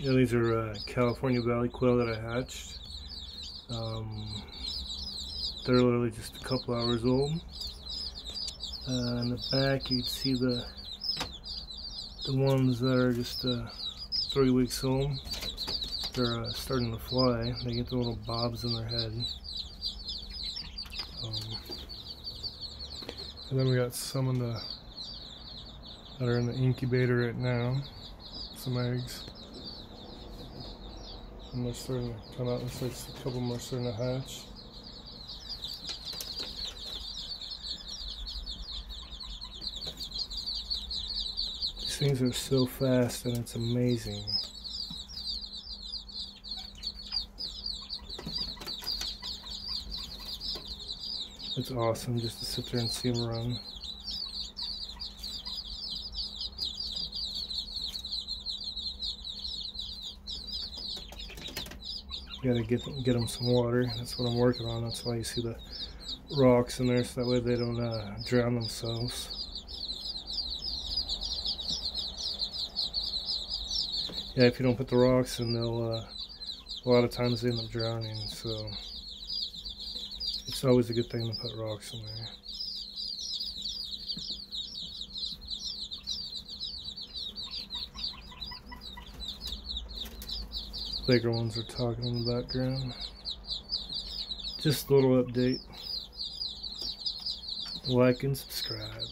Yeah, these are uh, California Valley quail that I hatched. Um, they're literally just a couple hours old. Uh, in the back, you can see the the ones that are just uh, three weeks old. They're uh, starting to fly. They get the little bobs in their head. Um, and then we got some of the that are in the incubator right now. Some eggs. And they're starting to come out. Looks like a couple more starting to hatch. These things are so fast and it's amazing. It's awesome just to sit there and see them run. Gotta get get them some water. That's what I'm working on. That's why you see the rocks in there, so that way they don't uh, drown themselves. Yeah, if you don't put the rocks in, they'll uh, a lot of times they end up drowning. So it's always a good thing to put rocks in there. Bigger ones are talking in the background. Just a little update. Like and subscribe.